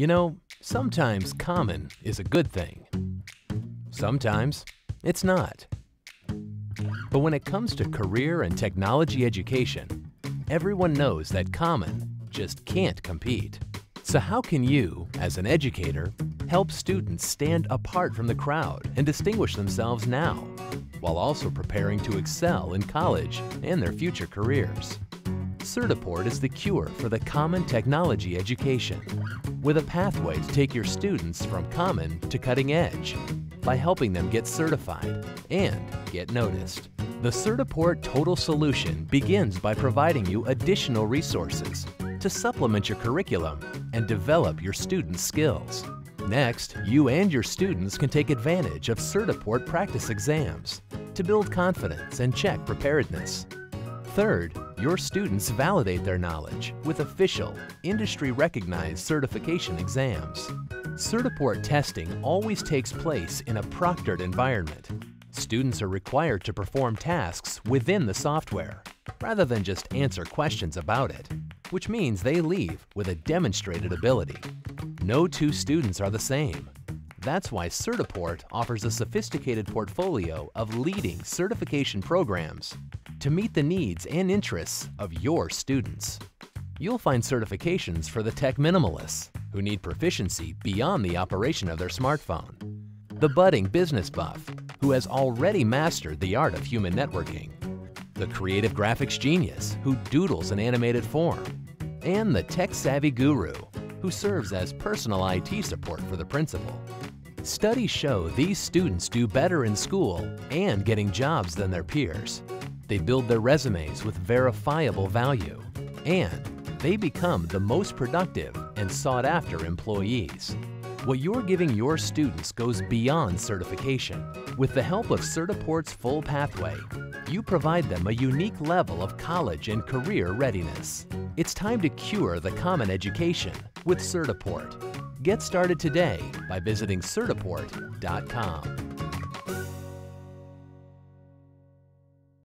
You know, sometimes common is a good thing. Sometimes it's not. But when it comes to career and technology education, everyone knows that common just can't compete. So how can you, as an educator, help students stand apart from the crowd and distinguish themselves now, while also preparing to excel in college and their future careers? Certiport is the cure for the common technology education, with a pathway to take your students from common to cutting edge by helping them get certified and get noticed. The Certiport Total Solution begins by providing you additional resources to supplement your curriculum and develop your students' skills. Next, you and your students can take advantage of Certiport practice exams to build confidence and check preparedness. Third, your students validate their knowledge with official, industry-recognized certification exams. Certiport testing always takes place in a proctored environment. Students are required to perform tasks within the software, rather than just answer questions about it, which means they leave with a demonstrated ability. No two students are the same. That's why Certiport offers a sophisticated portfolio of leading certification programs to meet the needs and interests of your students. You'll find certifications for the tech minimalists who need proficiency beyond the operation of their smartphone, the budding business buff who has already mastered the art of human networking, the creative graphics genius who doodles in animated form, and the tech-savvy guru who serves as personal IT support for the principal. Studies show these students do better in school and getting jobs than their peers. They build their resumes with verifiable value, and they become the most productive and sought-after employees. What you're giving your students goes beyond certification. With the help of Certiport's full pathway, you provide them a unique level of college and career readiness. It's time to cure the common education with Certiport. Get started today by visiting Certiport.com.